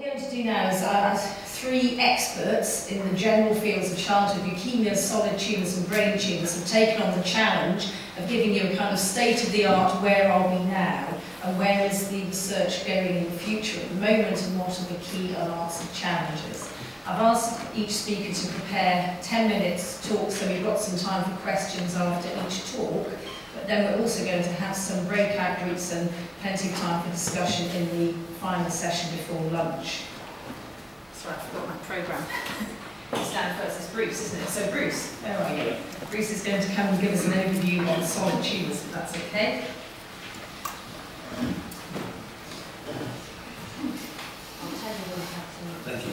we're going to do now is three experts in the general fields of childhood leukemia, solid tumours and brain tumours have taken on the challenge of giving you a kind of state-of-the-art where are we now and where is the research going in the future at the moment and what are the key unanswered challenges. I've asked each speaker to prepare 10 minutes talk so we've got some time for questions after each talk then we're also going to have some breakout groups and plenty of time for discussion in the final session before lunch. Sorry, I forgot my programme. Stand first is Bruce, isn't it? So Bruce, where are you? Bruce is going to come and give us an overview on solid tumours, if that's okay. Thank you.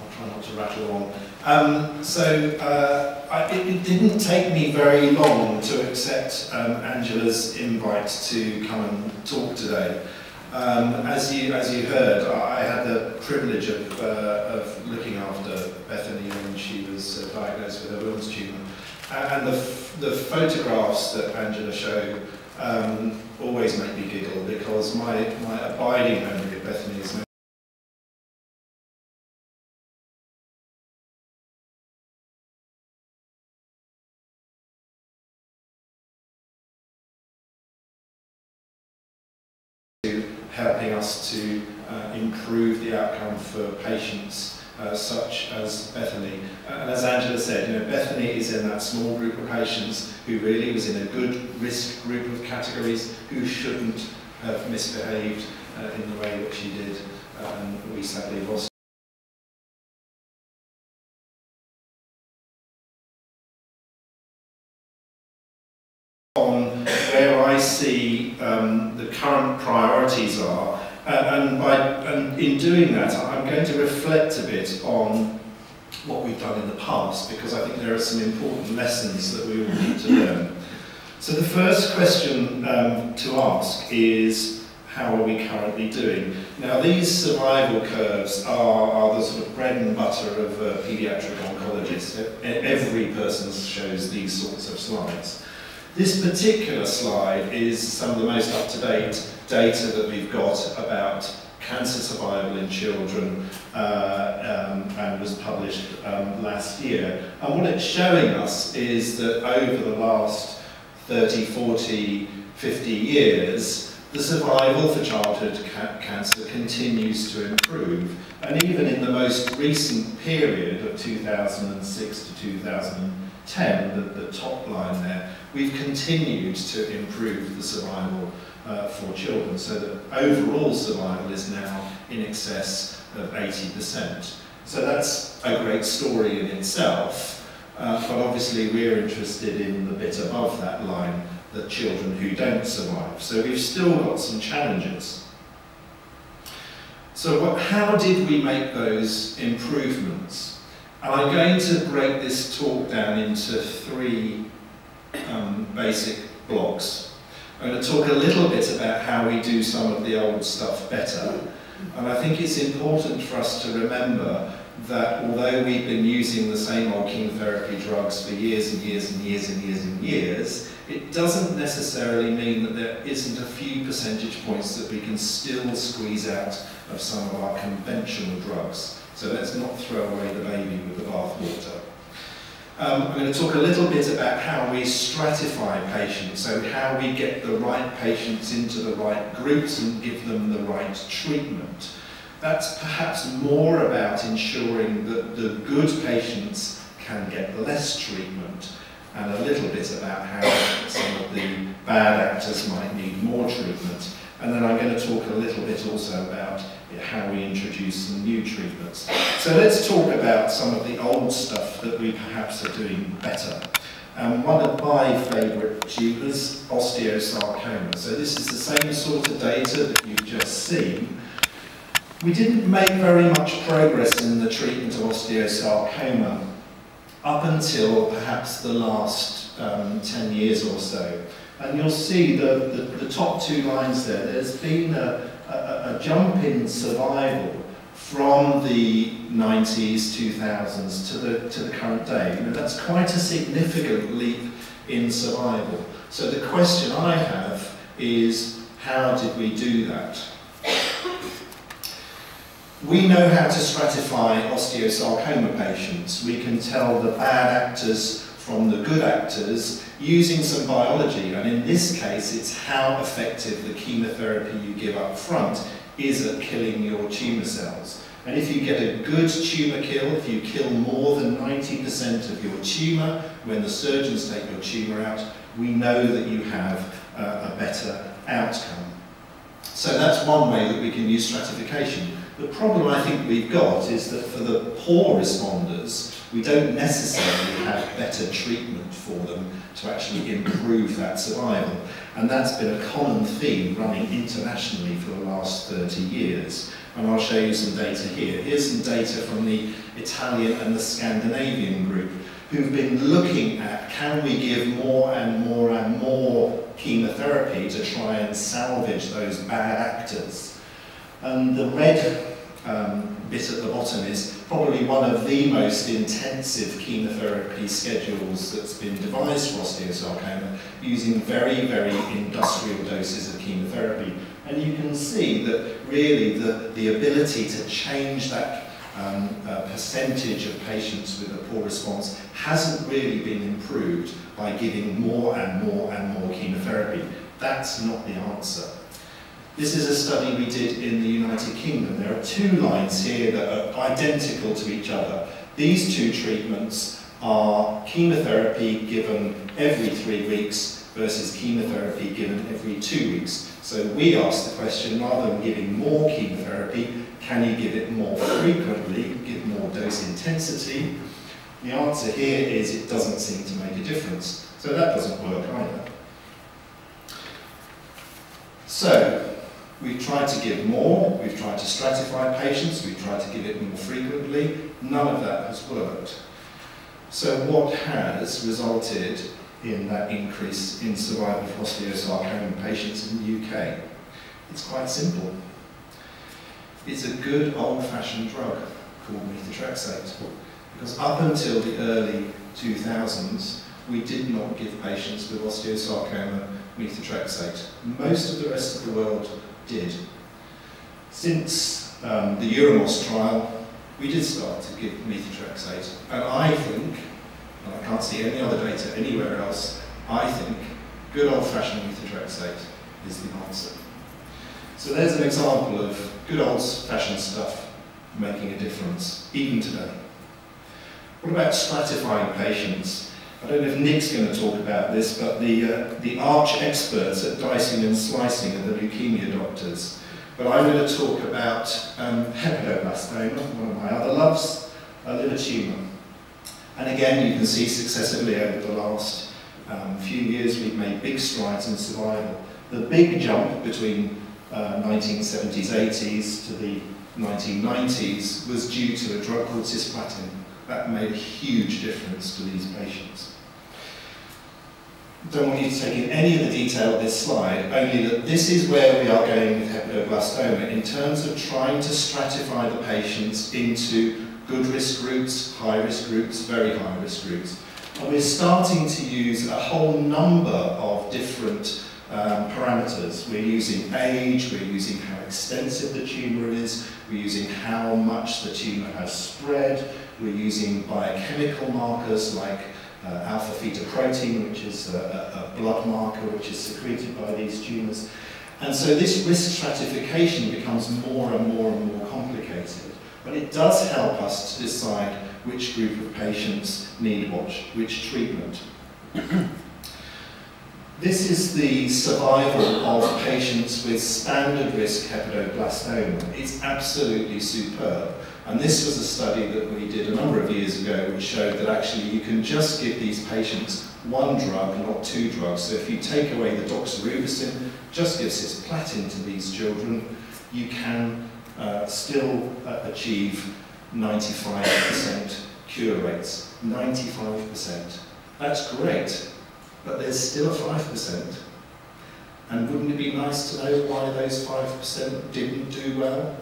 I'll try not to rattle on. Um, so uh, I, it, didn't take me very long to accept um, Angela's invite to come and talk today. Um, as you as you heard, I had the privilege of, uh, of looking after Bethany when she was uh, diagnosed with a Wilms tumour, and the, the photographs that Angela showed um, always make me giggle because my my abiding memory to uh, improve the outcome for patients uh, such as Bethany. And as Angela said, you know, Bethany is in that small group of patients who really was in a good risk group of categories who shouldn't have misbehaved uh, in the way that she did. And we sadly lost on where I see um, the current priorities are. Uh, and, by, and in doing that, I'm going to reflect a bit on what we've done in the past, because I think there are some important lessons that we all need to learn. So the first question um, to ask is, how are we currently doing? Now these survival curves are, are the sort of bread and butter of a paediatric oncologist. Every person shows these sorts of slides. This particular slide is some of the most up-to-date data that we've got about cancer survival in children uh, um, and was published um, last year. And what it's showing us is that over the last 30, 40, 50 years, the survival for childhood ca cancer continues to improve. And even in the most recent period of 2006 to 2010, the, the top line there, we've continued to improve the survival uh, for children so that overall survival is now in excess of 80%. So that's a great story in itself, uh, but obviously we're interested in the bit above that line, the children who don't survive. So we've still got some challenges. So what, how did we make those improvements? And I'm going to break this talk down into three um, basic blocks. I'm going to talk a little bit about how we do some of the old stuff better. And I think it's important for us to remember that although we've been using the same old chemotherapy drugs for years and years and years and years and years, it doesn't necessarily mean that there isn't a few percentage points that we can still squeeze out of some of our conventional drugs. So let's not throw away the baby with the bathwater. Um, I'm going to talk a little bit about how we stratify patients, so how we get the right patients into the right groups and give them the right treatment. That's perhaps more about ensuring that the good patients can get less treatment and a little bit about how some of the bad actors might need more treatment. And then I'm going to talk a little bit also about how we introduce some new treatments. So let's talk about some of the old stuff that we perhaps are doing better. Um, one of my favourite tumours, osteosarcoma. So this is the same sort of data that you've just seen. We didn't make very much progress in the treatment of osteosarcoma up until perhaps the last um, 10 years or so. And you'll see the, the, the top two lines there. There's been a, a, a jump in survival from the 90s, 2000s to the, to the current day. You know, that's quite a significant leap in survival. So the question I have is, how did we do that? We know how to stratify osteosarcoma patients. We can tell the bad actors from the good actors using some biology. And in this case, it's how effective the chemotherapy you give up front is at killing your tumour cells. And if you get a good tumour kill, if you kill more than 90% of your tumour when the surgeons take your tumour out, we know that you have uh, a better outcome. So that's one way that we can use stratification. The problem I think we've got is that for the poor responders, we don't necessarily have better treatment for them to actually improve that survival. And that's been a common theme running internationally for the last 30 years. And I'll show you some data here. Here's some data from the Italian and the Scandinavian group who've been looking at can we give more and more and more chemotherapy to try and salvage those bad actors. And the red um, bit at the bottom is probably one of the most intensive chemotherapy schedules that's been devised for osteosarcoma, using very, very industrial doses of chemotherapy. And you can see that really the, the ability to change that um, uh, percentage of patients with a poor response hasn't really been improved by giving more and more and more chemotherapy. That's not the answer. This is a study we did in the United Kingdom. There are two lines here that are identical to each other. These two treatments are chemotherapy given every three weeks versus chemotherapy given every two weeks. So we asked the question, rather than giving more chemotherapy, can you give it more frequently, give more dose intensity? The answer here is it doesn't seem to make a difference. So that doesn't work either. So, We've tried to give more, we've tried to stratify patients, we've tried to give it more frequently. None of that has worked. So what has resulted in that increase in survival for osteosarcoma patients in the UK? It's quite simple. It's a good old-fashioned drug called methotrexate. Because up until the early 2000s, we did not give patients with osteosarcoma methotrexate. Most of the rest of the world did. Since um, the EURAMOS trial, we did start to give methotrexate. And I think, and I can't see any other data anywhere else, I think good old-fashioned methotrexate is the answer. So there's an example of good old-fashioned stuff making a difference, even today. What about stratifying patients? I don't know if Nick's going to talk about this, but the, uh, the arch experts at dicing and slicing are the leukemia doctors. But I'm going to talk about um, hepatoblastoma, one of my other loves, a liver tumour. And again, you can see successively over the last um, few years, we've made big strides in survival. The big jump between uh, 1970s, 80s to the 1990s was due to a drug called cisplatin. That made a huge difference to these patients don't want you to take in any of the detail of this slide, only that this is where we are going with hepatoblastoma in terms of trying to stratify the patients into good risk groups, high risk groups, very high risk groups. And we're starting to use a whole number of different um, parameters. We're using age, we're using how extensive the tumour is, we're using how much the tumour has spread, we're using biochemical markers like uh, alpha-fetoprotein, which is a, a, blood marker which is secreted by these tumours. And so this risk stratification becomes more and more and more complicated. But it does help us to decide which group of patients need which, which treatment. this is the survival of patients with standard risk hepatoblastoma. It's absolutely superb. And this was a study that we did a number of years ago which showed that actually you can just give these patients one drug, not two drugs. So if you take away the doxorubicin, just give cisplatin to these children, you can uh, still uh, achieve 95% cure rates. 95%. That's great, but there's still a 5%. And wouldn't it be nice to know why those 5% didn't do well?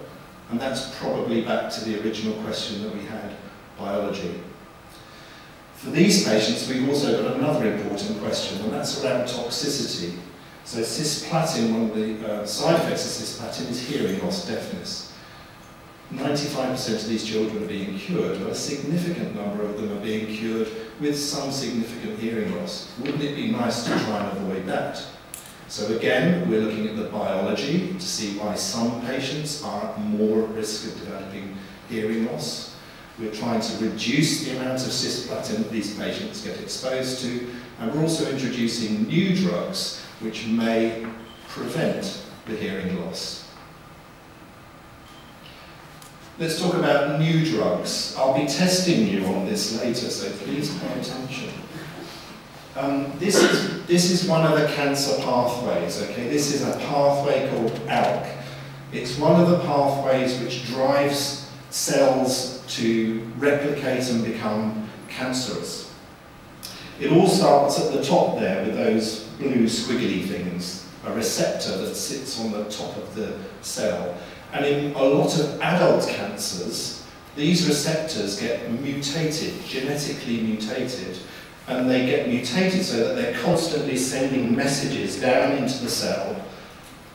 And that's probably back to the original question that we had, biology. For these patients, we've also got another important question, and that's around toxicity. So cisplatin, one of the uh, side effects of cisplatin is hearing loss, deafness. 95% of these children are being cured, but a significant number of them are being cured with some significant hearing loss. Wouldn't it be nice to try and avoid that? So again, we're looking at the biology to see why some patients are more at risk of developing hearing loss. We're trying to reduce the amount of cisplatin that these patients get exposed to, and we're also introducing new drugs which may prevent the hearing loss. Let's talk about new drugs. I'll be testing you on this later, so please pay attention. Um, this, is, this is one of the cancer pathways, okay? This is a pathway called ALK. It's one of the pathways which drives cells to replicate and become cancerous. It all starts at the top there with those blue squiggly things, a receptor that sits on the top of the cell. And in a lot of adult cancers, these receptors get mutated, genetically mutated, and they get mutated so that they're constantly sending messages down into the cell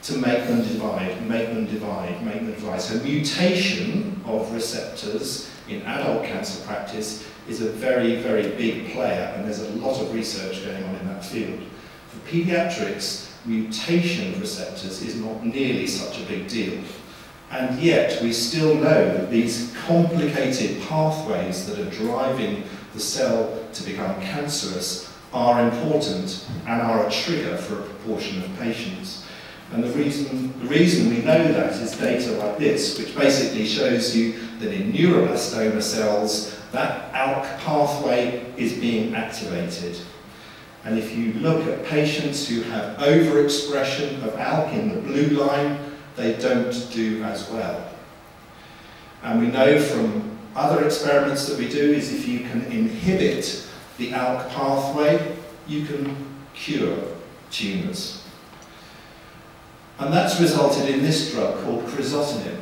to make them divide, make them divide, make them divide. So mutation of receptors in adult cancer practice is a very, very big player, and there's a lot of research going on in that field. For pediatrics, mutation of receptors is not nearly such a big deal. And yet we still know that these complicated pathways that are driving the cell to become cancerous are important and are a trigger for a proportion of patients. And the reason, the reason we know that is data like this, which basically shows you that in neuroblastoma cells, that ALK pathway is being activated. And if you look at patients who have overexpression of ALK in the blue line, they don't do as well. And we know from other experiments that we do is if you can inhibit the ALK pathway, you can cure tumours. And that's resulted in this drug called crizotinib.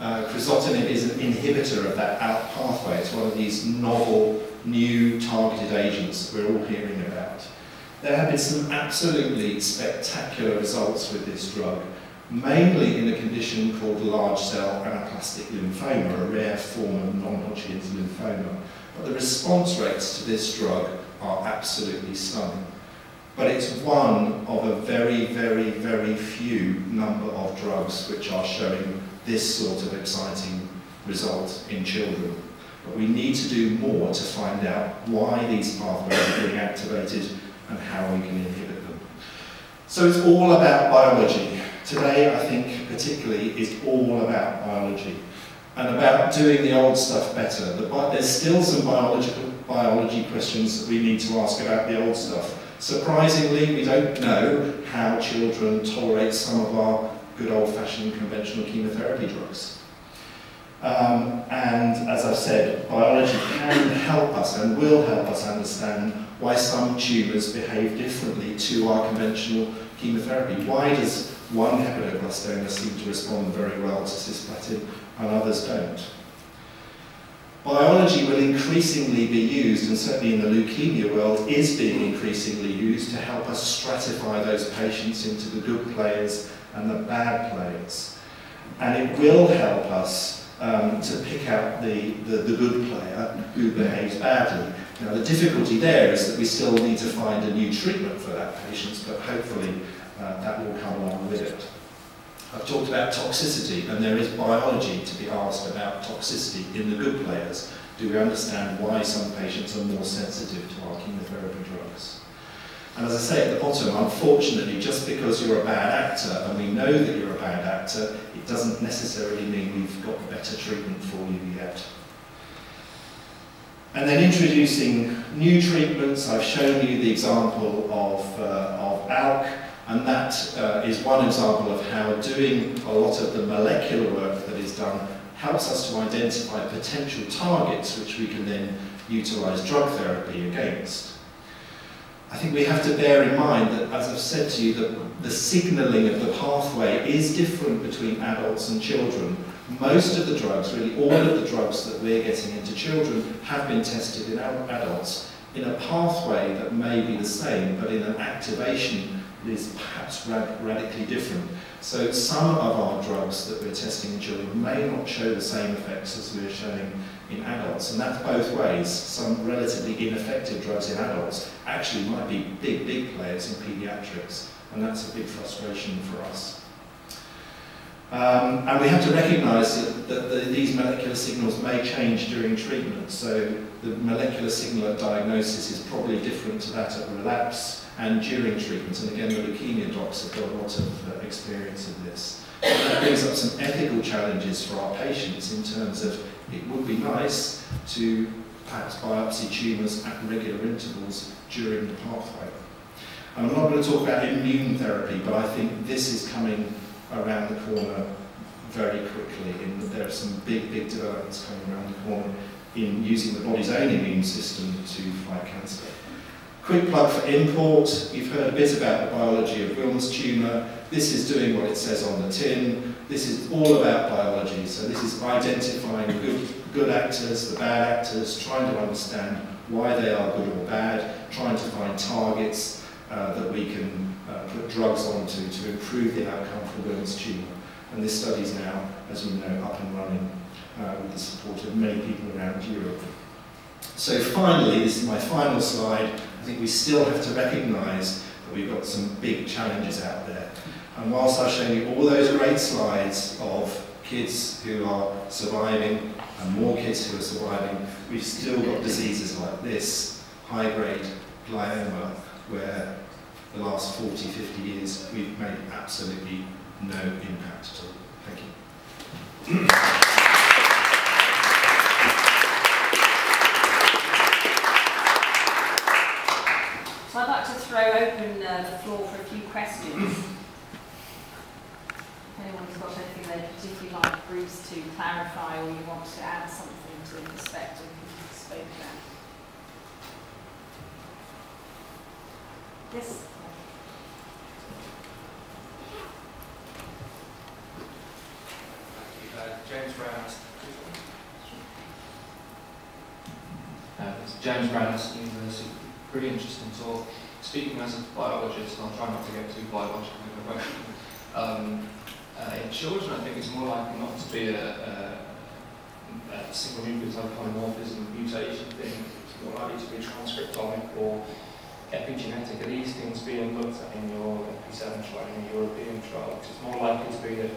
Uh, crizotinib is an inhibitor of that ALK pathway. It's one of these novel, new targeted agents that we're all hearing about. There have been some absolutely spectacular results with this drug mainly in a condition called large cell anaplastic lymphoma, a rare form of non-Hodgkin's lymphoma. But the response rates to this drug are absolutely stunning. But it's one of a very, very, very few number of drugs which are showing this sort of exciting result in children. But we need to do more to find out why these pathways are being activated and how we can inhibit them. So it's all about biology. Today, I think, particularly, is all about biology and about doing the old stuff better. But there's still some biological biology questions that we need to ask about the old stuff. Surprisingly, we don't know how children tolerate some of our good old-fashioned conventional chemotherapy drugs. Um, and as I've said, biology can help us and will help us understand why some tumours behave differently to our conventional chemotherapy. Why does one hepatoblastoma seem to respond very well to cisplatin and others don't. Biology will increasingly be used, and certainly in the leukemia world is being increasingly used to help us stratify those patients into the good players and the bad players. And it will help us um, to pick out the, the, the good player who behaves badly. Now the difficulty there is that we still need to find a new treatment for that patient, but hopefully uh, that will come along with it. I've talked about toxicity, and there is biology to be asked about toxicity in the good players. Do we understand why some patients are more sensitive to our chemotherapy drugs? And as I say at the bottom, unfortunately, just because you're a bad actor, and we know that you're a bad actor, it doesn't necessarily mean we've got better treatment for you yet. And then introducing new treatments, I've shown you the example of, uh, of ALK, and that uh, is one example of how doing a lot of the molecular work that is done helps us to identify potential targets which we can then utilize drug therapy against. I think we have to bear in mind that, as I've said to you, that the signalling of the pathway is different between adults and children. Most of the drugs, really all of the drugs that we're getting into children have been tested in adults in a pathway that may be the same, but in an activation is perhaps rad radically different. So some of our drugs that we're testing in children may not show the same effects as we're showing in adults, and that's both ways. Some relatively ineffective drugs in adults actually might be big, big players in paediatrics, and that's a big frustration for us. Um, and we have to recognise that, that the, these molecular signals may change during treatment. So the molecular signal at diagnosis is probably different to that at relapse and during treatment. And again, the leukemia docs have got a lot of uh, experience of this. That brings up some ethical challenges for our patients in terms of it would be nice to perhaps biopsy tumours at regular intervals during the pathway. And I'm not going to talk about immune therapy, but I think this is coming around the corner very quickly in that there are some big, big developments coming around the corner in using the body's own immune system to fight cancer. Quick plug for import. You've heard a bit about the biology of Wilms tumour. This is doing what it says on the tin. This is all about biology. So this is identifying good, good actors, the bad actors, trying to understand why they are good or bad, trying to find targets uh, that we can uh, put drugs onto to improve the outcome for Wilms tumour. And this study is now, as you know, up and running uh, with the support of many people around Europe. So finally, this is my final slide, I think we still have to recognise that we've got some big challenges out there. And whilst I've shown you all those great slides of kids who are surviving and more kids who are surviving, we've still got diseases like this, high-grade glioma, where the last 40, 50 years we've made absolutely no impact at all. Thank you. throw open uh, the floor for a few questions. if anyone's got anything they'd particularly like Bruce to clarify or you want to add something to the perspective you spoke about. Yes? Uh, James Brown. Uh, James Brown, University. Pretty interesting talk speaking as a biologist, and I'll try not to get too biological in the question, um, uh, in children I think it's more likely not to be a, a, a single nucleotide polymorphism mutation thing, it's more likely to be transcriptomic or epigenetic. Are these things being looked at in your EP7 trial, in your European trial? Because it's more likely to be that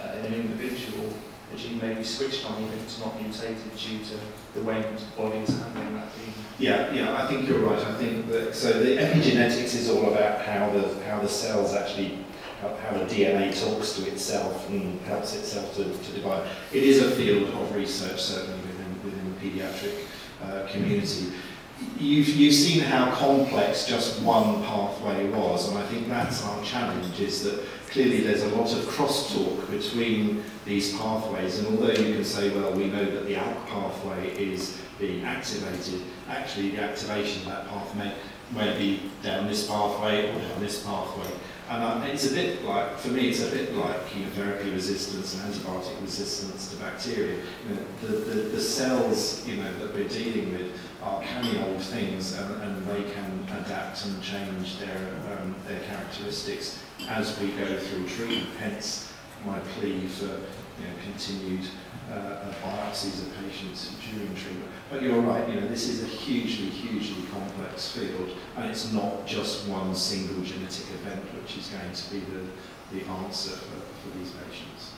uh, in an individual the gene may be switched on even if it's not mutated due to the way the body is handling that gene. Yeah, yeah, I think you're right. I think that so the epigenetics is all about how the how the cells actually how, how the DNA talks to itself and helps itself to, to divide. It is a field of research certainly within within the paediatric uh, community. You've, you've seen how complex just one pathway was, and I think that's our challenge, is that clearly there's a lot of crosstalk between these pathways, and although you can say, well, we know that the ALK pathway is being activated, actually the activation of that pathway may be down this pathway or down this pathway. And uh, it's a bit like, for me, it's a bit like chemotherapy resistance and antibiotic resistance to bacteria. You know, the, the, the cells, you know, that we're dealing with are canny old things and, and they can adapt and change their, um, their characteristics as we go through treatment. Hence my plea for you know, continued uh, uh, biopsies of patients during treatment. But you're right, you know, this is a hugely, hugely complex field, and it's not just one single genetic event which is going to be the, the answer for, for these patients.